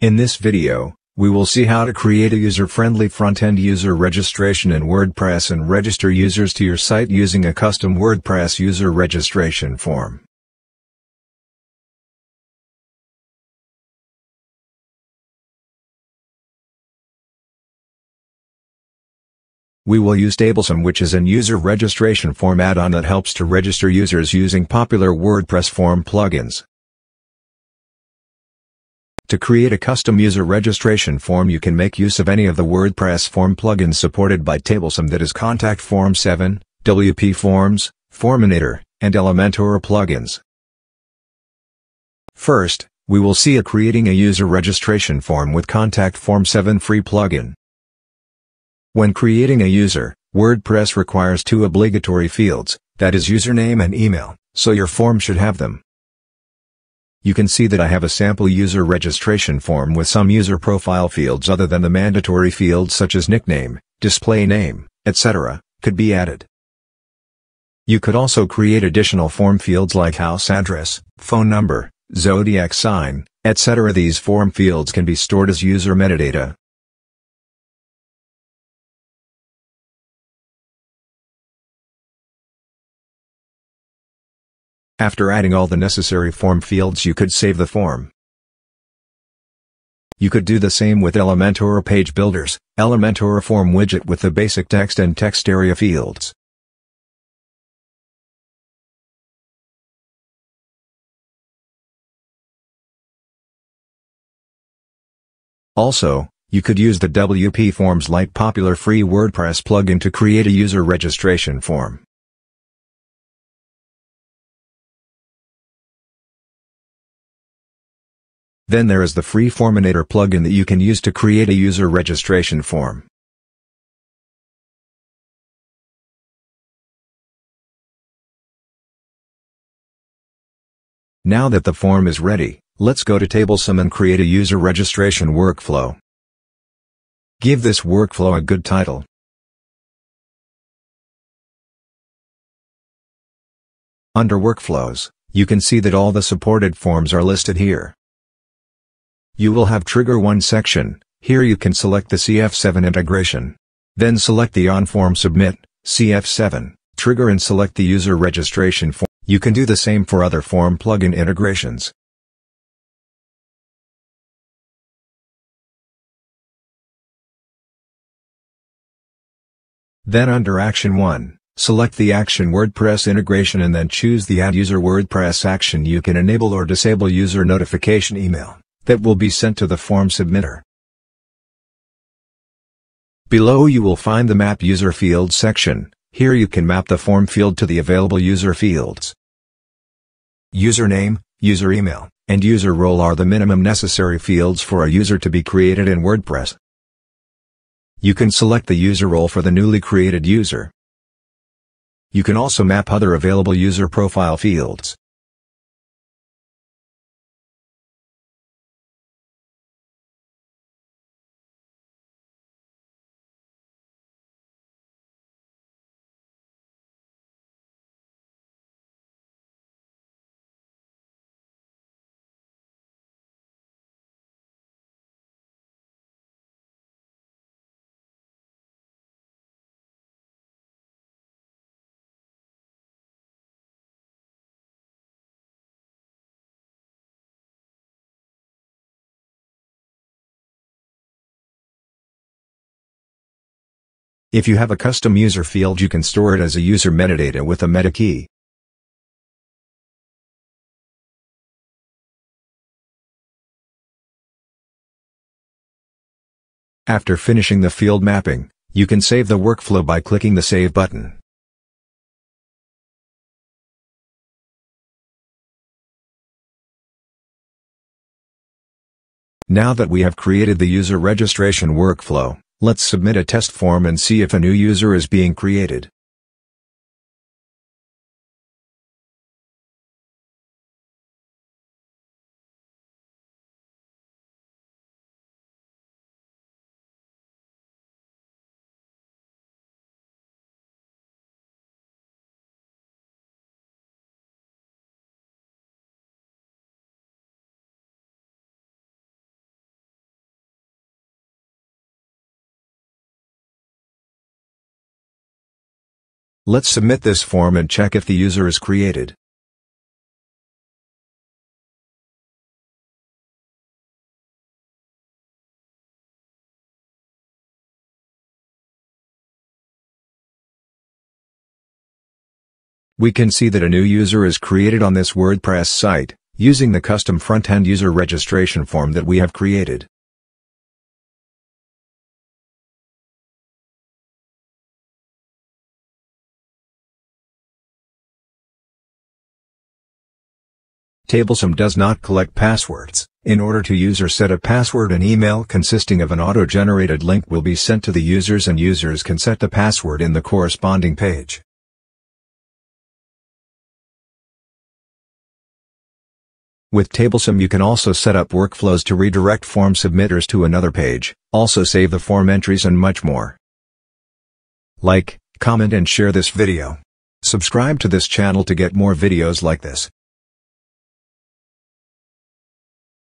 In this video, we will see how to create a user-friendly front-end user registration in WordPress and register users to your site using a custom WordPress user registration form. We will use Tablesome which is an user registration form add-on that helps to register users using popular WordPress form plugins. To create a custom user registration form you can make use of any of the WordPress form plugins supported by Tablesome that is Contact Form 7, WP Forms, Forminator, and Elementor plugins. First, we will see a creating a user registration form with Contact Form 7 free plugin. When creating a user, WordPress requires two obligatory fields, that is username and email, so your form should have them. You can see that I have a sample user registration form with some user profile fields other than the mandatory fields such as nickname, display name, etc., could be added. You could also create additional form fields like house address, phone number, zodiac sign, etc. These form fields can be stored as user metadata. After adding all the necessary form fields you could save the form. You could do the same with Elementor Page Builders, Elementor Form widget with the basic text and text area fields. Also, you could use the WP Forms Lite popular free WordPress plugin to create a user registration form. Then there is the free Forminator plugin that you can use to create a user registration form. Now that the form is ready, let's go to Tablesome and create a user registration workflow. Give this workflow a good title. Under Workflows, you can see that all the supported forms are listed here. You will have Trigger 1 section, here you can select the CF7 integration. Then select the OnForm Submit, CF7, trigger and select the user registration form. You can do the same for other form plugin integrations. Then under Action 1, select the Action WordPress integration and then choose the Add User WordPress action you can enable or disable user notification email that will be sent to the form submitter. Below you will find the Map User Field section, here you can map the form field to the available user fields. Username, user email, and user role are the minimum necessary fields for a user to be created in WordPress. You can select the user role for the newly created user. You can also map other available user profile fields. If you have a custom user field you can store it as a user metadata with a meta key. After finishing the field mapping, you can save the workflow by clicking the Save button. Now that we have created the user registration workflow, Let's submit a test form and see if a new user is being created. Let's submit this form and check if the user is created. We can see that a new user is created on this WordPress site, using the custom front-end user registration form that we have created. Tablesome does not collect passwords. In order to user set a password an email consisting of an auto-generated link will be sent to the users and users can set the password in the corresponding page. With Tablesome you can also set up workflows to redirect form submitters to another page, also save the form entries and much more. Like, comment and share this video. Subscribe to this channel to get more videos like this.